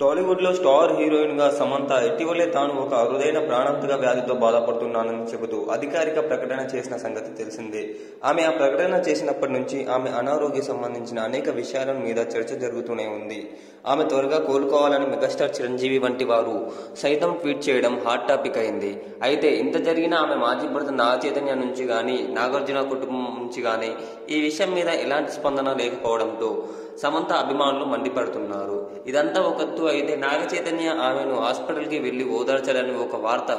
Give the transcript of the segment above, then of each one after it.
టాలీవుడ్లో స్టార్ హీరోయిన్గా సమంత ఇటీవలే తాను ఒక అరుదైన ప్రాణాంతక వ్యాధితో బాధపడుతున్నానని చెబుతూ అధికారిక ప్రకటన చేసిన సంగతి తెలిసిందే. ఆమె ఆ ప్రకటన చేసినప్పటి నుంచి ఆమె అనారోగ్య సంబంధించిన అనేక విషయాల మీద చర్చ జరుగుతూనే ఉంది. ఆమె త్వరగా కోలుకోవాలని మెగాస్టార్ చిరంజీవి వంటి వారు సైతం ట్వీట్ చేయడం హాట్ టాపిక్ అయింది. అయితే ఇంత జరిగిన ఆమె మాజీ భర్త నాగచైతన్య నుంచి కానీ నాగార్జున కుటుంబం నుంచి కానీ ఈ విషయం మీద ఎలాంటి స్పందన లేకపోవడంతో సమంత అభిమానులు మండిపడుతున్నారు. ఇదంతా ఒక అయితే నాగచైతన్య ఆమెను హాస్పిటల్కి వెళ్ళి ఓదార్చాలని ఒక వార్త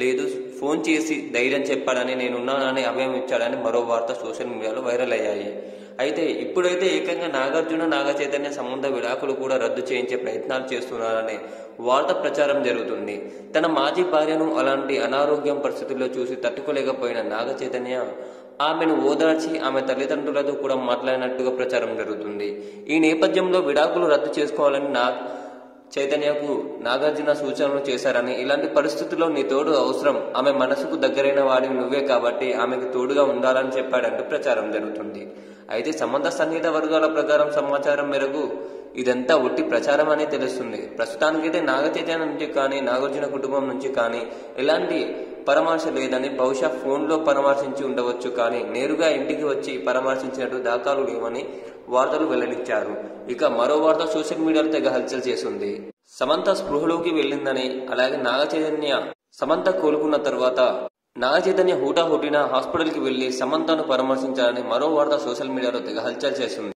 లేదు. ఫోన్ చేసి ధైర్యం చెప్పాలని నేనున్నానని అభయం ఇచ్చాడని మరో వార్త సోషల్ మీడియాలో వైరల్ అయ్యాయి. అయితే ఇప్పుడైతే ఏకంగా నాగార్జున నాగచైతన్య సంబంధ విడాకులు కూడా రద్దు చేయించే ప్రయత్నాలు చేస్తున్నారనే వార్త ప్రచారం జరుగుతుంది. తన మాజీ భార్యను అలాంటి అనారోగ్యం పరిస్థితుల్లో చూసి తట్టుకోలేకపోయిన నాగచైతన్య ఆమెను ఓదార్చి ఆమె తల్లిదండ్రులతో కూడా మాట్లాడినట్టుగా ప్రచారం జరుగుతుంది. ఈ నేపథ్యంలో విడాకులు రద్దు చేసుకోవాలని నా చైతన్యకు నాగార్జున సూచనలు చేశారని ఇలాంటి పరిస్థితుల్లో నీ తోడు అవసరం. ఆమె మనసుకు దగ్గరైన వాడివి నువ్వే కాబట్టి ఆమెకు తోడుగా ఉండాలని చెప్పాడంటూ ప్రచారం జరుగుతుంది. అయితే సంబంధ సన్నిహిత వర్గాల ప్రకారం సమాచారం మేరకు ఇదంతా ఒట్టి ప్రచారం అనే తెలుస్తుంది. ప్రస్తుతానికైతే నాగ చైతన్య నుంచి కానీ నాగార్జున కుటుంబం నుంచి కానీ ఎలాంటి పరామర్శ లేదని బహుశా ఫోన్లో పరామర్శించి ఉండవచ్చు కానీ నేరుగా ఇంటికి వచ్చి పరామర్శించినట్టు దాఖలు లేవని వార్తలు వెల్లడించారు. ఇక మరో వార్త సోషల్ మీడియాలో తెగ హల్చల్ చేసింది సమంత స్పృహలోకి వెళ్ళిందని అలాగే నాగచైతన్య సమంత కోలుకున్న తర్వాత నాగచైతన్య హూటాహుటిన హాస్పిటల్కి వెళ్ళి సమంతను పరామర్శించాలని మరో వార్త సోషల్ మీడియాలో తెగ హల్చల్ చేసింది